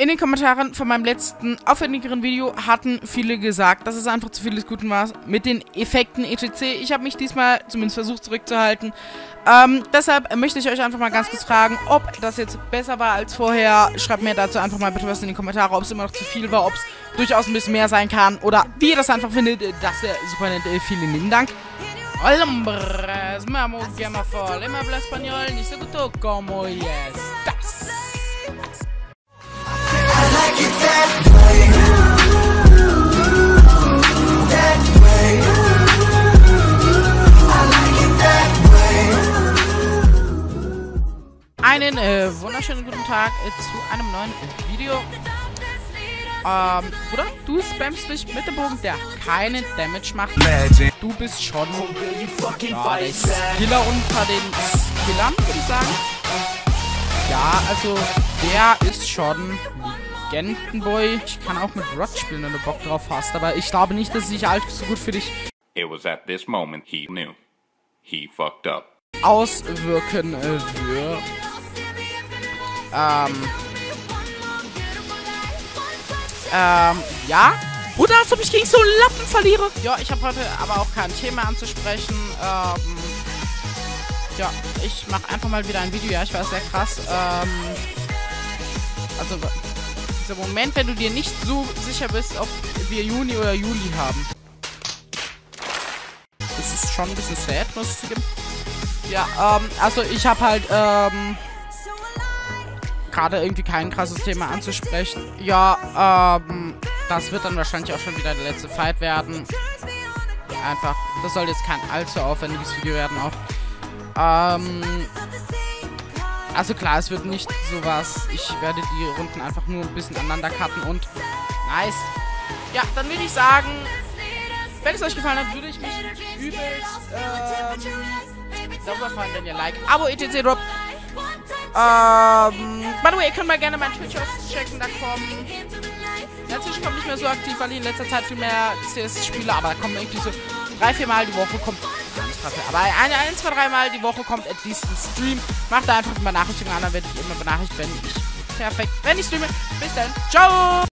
In den Kommentaren von meinem letzten aufwendigeren Video hatten viele gesagt, dass es einfach zu viel des Guten war mit den Effekten etc. Ich habe mich diesmal zumindest versucht zurückzuhalten. Ähm, deshalb möchte ich euch einfach mal ganz kurz fragen, ob das jetzt besser war als vorher. Schreibt mir dazu einfach mal bitte was in die Kommentare, ob es immer noch zu viel war, ob es durchaus ein bisschen mehr sein kann oder wie ihr das einfach findet. Das wäre super nett. Vielen lieben Dank. Hombres, vamos, llama for, español, ni se como estás. Einen äh, wunderschönen guten Tag äh, zu einem neuen Video. Ähm, Bruder, du spammst mich mit dem Bogen, der keinen Damage macht. Du bist schon ja, der Skiller unter den Skillern, würde ich sagen. Ja, also der ist schon Legendenboy. Ich kann auch mit Rod spielen, wenn du Bock drauf hast, aber ich glaube nicht, dass sich allzu gut für dich It was Ähm. Ähm, ja. Bruder, als ob ich gegen so einen Lappen verliere. Ja, ich habe heute aber auch kein Thema anzusprechen. Ähm. Ja, ich mache einfach mal wieder ein Video. Ja, ich weiß, sehr krass. Ähm. Also, dieser Moment, wenn du dir nicht so sicher bist, ob wir Juni oder Juli haben. Das ist schon ein bisschen sad, muss ich zugeben. Ja, ähm, also ich habe halt, ähm, gerade irgendwie kein krasses Thema anzusprechen. Ja, ähm, das wird dann wahrscheinlich auch schon wieder der letzte Fight werden. Einfach, das soll jetzt kein allzu aufwendiges Video werden auch. Ähm, also klar, es wird nicht sowas. Ich werde die Runden einfach nur ein bisschen aneinander cutten und nice. Ja, dann würde ich sagen, wenn es euch gefallen hat, würde ich mich übelst ähm, darüber freuen, wenn ihr Like, Abo, etc. Ähm, by the way, ihr könnt mal gerne meinen Twitch auschecken, da kommen... Twitch kommt nicht mehr so aktiv, weil ich in letzter Zeit viel mehr CS spiele, aber da kommen irgendwie so drei, vier Mal die Woche kommt... Aber ein, ein, zwei, drei Mal die Woche kommt at least ein Stream. Macht da einfach eine Benachrichtigung an, dann werde ich immer benachrichtigt, wenn ich... Perfekt. Wenn ich streame. Bis dann. Ciao!